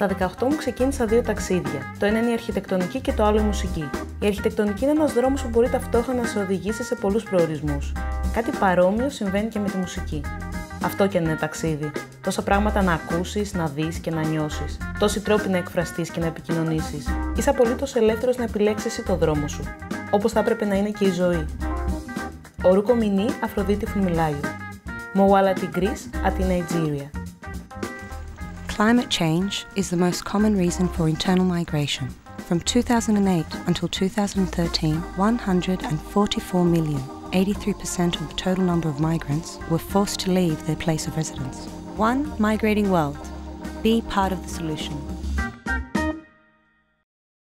Στα 18 μου ξεκίνησα δύο ταξίδια. Το ένα είναι η αρχιτεκτονική και το άλλο η μουσική. Η αρχιτεκτονική είναι ένας δρόμος που μπορεί ταυτόχρονα να σε οδηγήσει σε πολλούς προορισμούς. Κάτι παρόμοιο συμβαίνει και με τη μουσική. Αυτό και αν είναι ταξίδι. Τόσα πράγματα να ακούσεις, να δεις και να νιώσεις. Τόσοι τρόποι να εκφραστείς και να επικοινωνήσεις. Είσαι απολύτως ελεύθερος να επιλέξεις εσύ το δρόμο σου. Όπως θα έπρεπε να είναι και η ζωή. Ο Ρούκο Μινή Αφροδίτη Φουμιλάγιο. Μοουάλα Τιγκρίς από τη Ναϊτζήρια. Climate change is the most common reason for internal migration. From 2008 until 2013, 144 million, 83% of the total number of migrants, were forced to leave their place of residence. One migrating world. Be part of the solution.